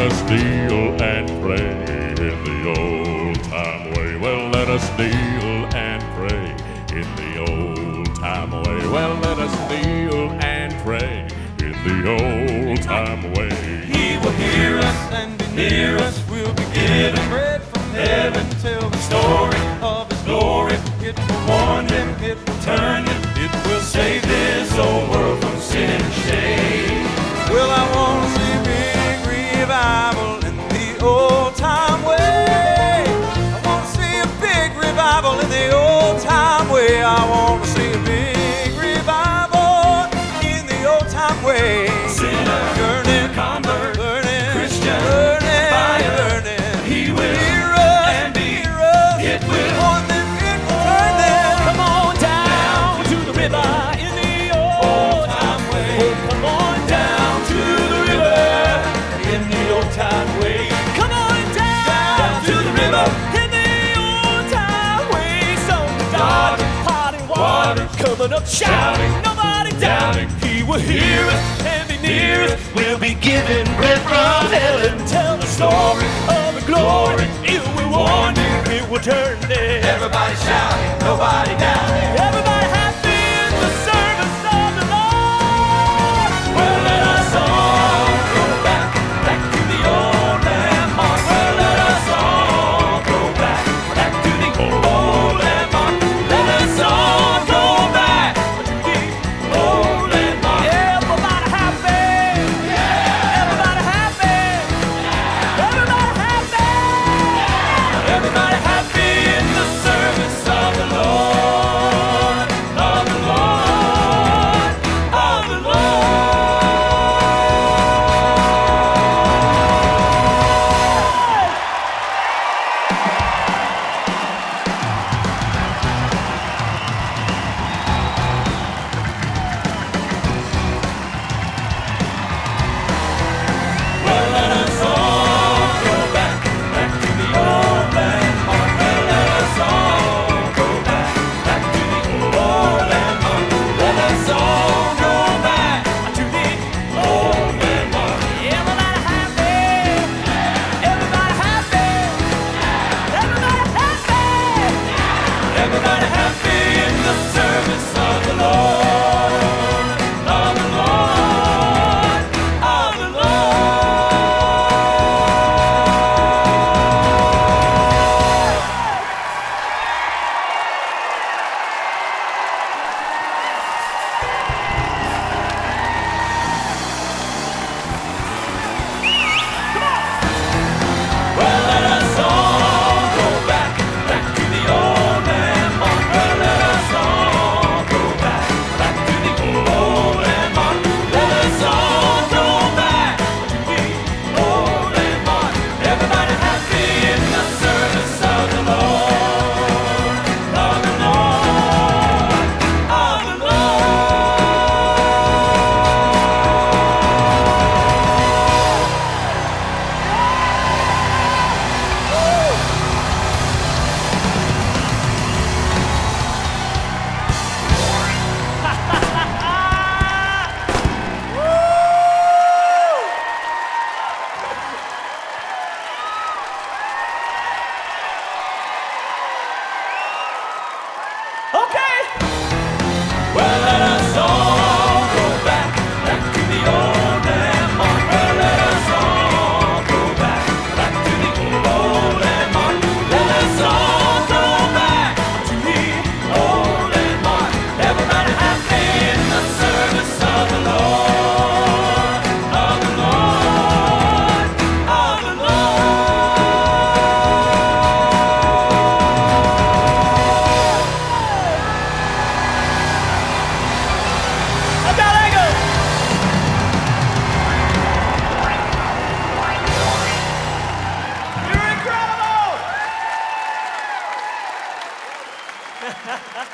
us deal and play in the old time way. Well, let us deal. filling up shouting, nobody doubting he will hear us and be near us. We'll be giving bread from heaven, tell the story of the glory. It will warn you, it will turn there. Everybody shouting, nobody doubting. Everybody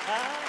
Ah.